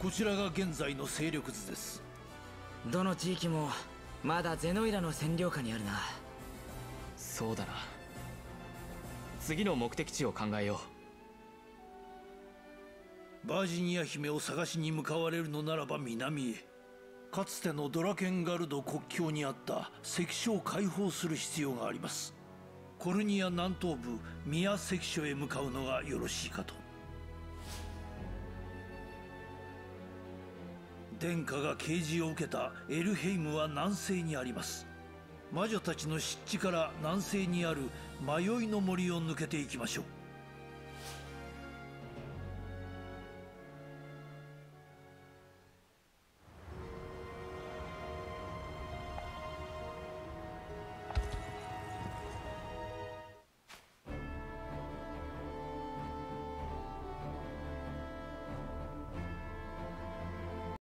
こちらが現在の勢力図です。どの地域もまだゼノイラの占領下にあるな。そうだな。次の目的地を考えよう。バージニア姫を探しに向かわれるのならば南へ。かつてのドラケンガルド国境にあった関所を解放する必要があります。コルニア南東部ミア関所へ向かうのがよろしいかと殿下が啓示を受けたエルヘイムは南西にあります。魔女たちの湿地から南西にある迷いの森を抜けていきましょう。